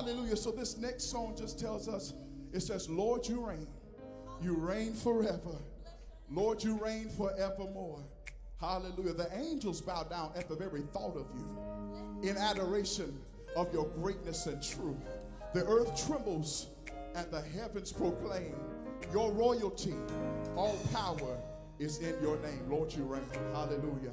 Hallelujah. So this next song just tells us it says, Lord, you reign. You reign forever. Lord, you reign forevermore. Hallelujah. The angels bow down at the very thought of you in adoration of your greatness and truth. The earth trembles and the heavens proclaim your royalty. All power is in your name. Lord, you reign. Hallelujah.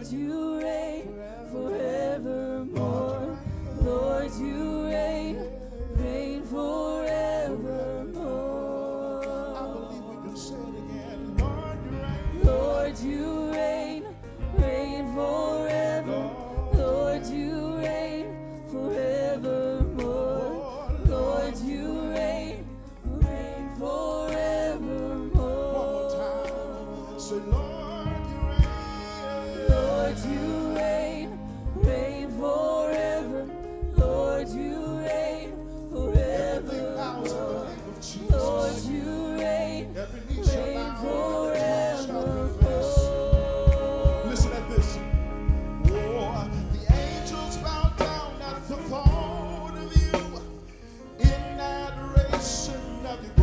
Lord, you reign forevermore. Lord, you reign, reign I forevermore. again. Lord, you reign. Reign, forever. Lord, you reign forevermore. Lord, you reign, reign One more Listen at this. Oh, the angels down at the thought of you in adoration of your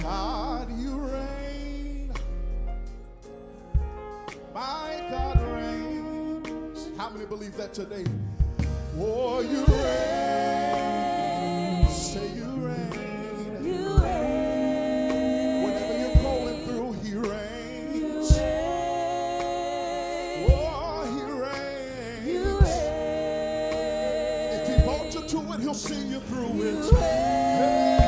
God, you reign. My God reigns. How many believe that today? Oh, you reign. Say you reign. You reign. You're going through, He reigns. reign. Oh, He reigns. You If He reign. brought you to it, He'll see you through it.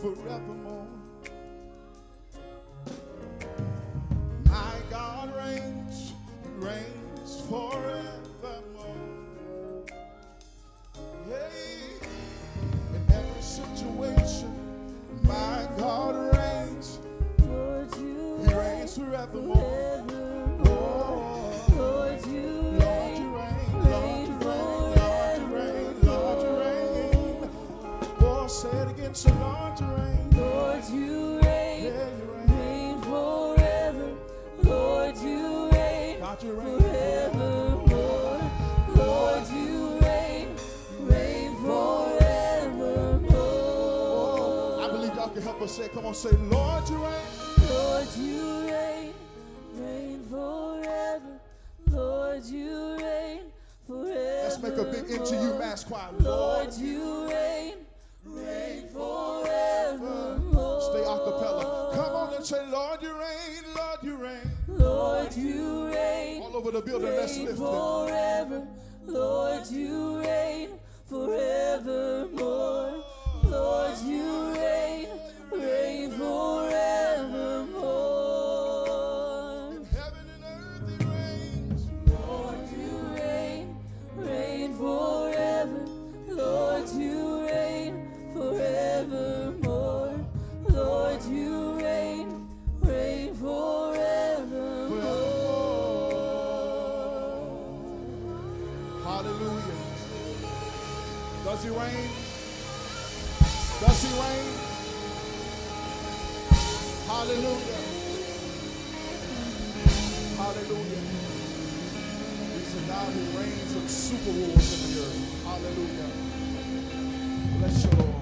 Forevermore. My God reigns, reigns forevermore. Hey, in every situation, my God reigns, He reigns forevermore. Say it again, say, Lord, you reign. Lord, you reign, Yeah, you reign. reign forever. Lord, you reign God, you reign forevermore. Lord, you reign, reign forevermore. I believe y'all can help us say, come on, say, Lord, you reign. Lord, you reign, reign forever. Lord, you reign forever. Let's make a big NGU mass choir. Lord, you reign you reign, All over the building, let's lift it. forever. Lord, you reign forevermore. Lord, you reign, Does he reign? Does he reign? Hallelujah. Hallelujah. He's a God who reigns and super rules in the earth. Hallelujah. Bless you, Lord.